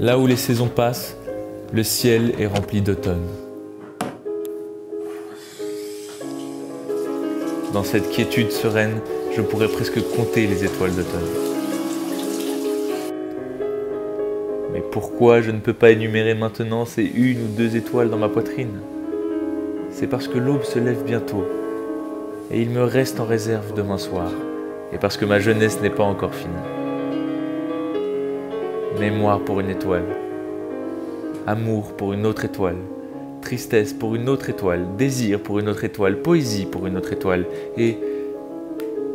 Là où les saisons passent, le ciel est rempli d'automne. Dans cette quiétude sereine, je pourrais presque compter les étoiles d'automne. Mais pourquoi je ne peux pas énumérer maintenant ces une ou deux étoiles dans ma poitrine? C'est parce que l'aube se lève bientôt, et il me reste en réserve demain soir, et parce que ma jeunesse n'est pas encore finie. Mémoire pour une étoile, amour pour une autre étoile, tristesse pour une autre étoile, désir pour une autre étoile, poésie pour une autre étoile, et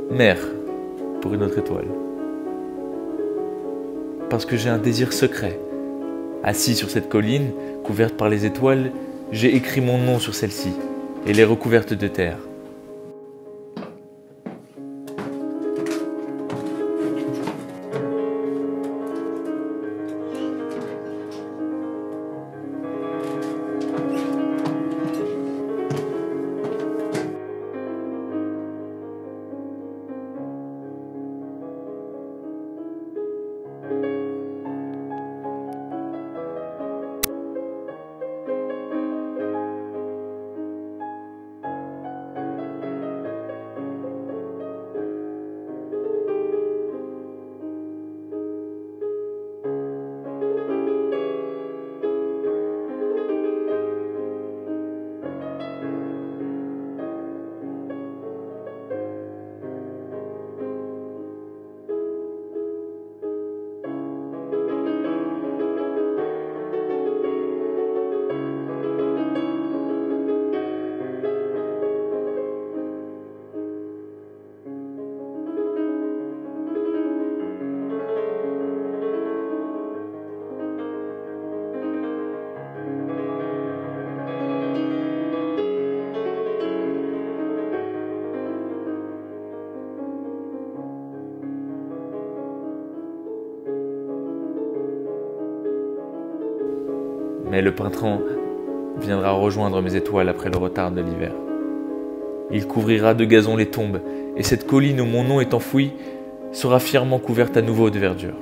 mère pour une autre étoile. Parce que j'ai un désir secret. Assis sur cette colline, couverte par les étoiles, j'ai écrit mon nom sur celle-ci, et les recouverte de terre. Mais le printemps viendra rejoindre mes étoiles après le retard de l'hiver. Il couvrira de gazon les tombes, et cette colline où mon nom est enfoui sera fièrement couverte à nouveau de verdure.